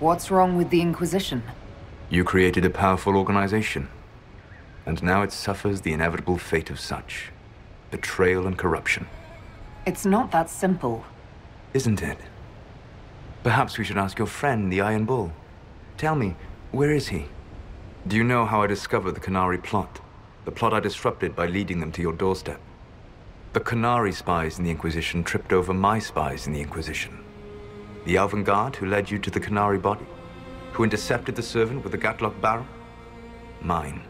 What's wrong with the Inquisition? You created a powerful organization, and now it suffers the inevitable fate of such betrayal and corruption. It's not that simple. Isn't it? Perhaps we should ask your friend, the Iron Bull. Tell me, where is he? Do you know how I discovered the Qunari plot? The plot I disrupted by leading them to your doorstep? The Qunari spies in the Inquisition tripped over my spies in the Inquisition. The avant-garde who led you to the Qunari body? Who intercepted the servant with the gaatlok barrel? Mine.